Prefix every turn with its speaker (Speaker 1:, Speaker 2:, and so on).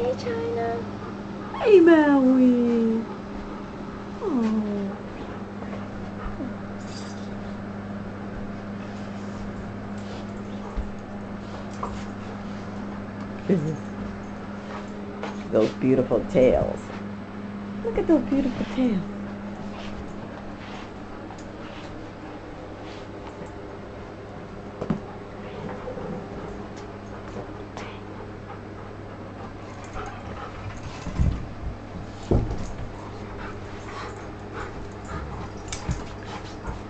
Speaker 1: Hey, China. Hey, Maui. Oh. those beautiful tails. Look at those beautiful tails.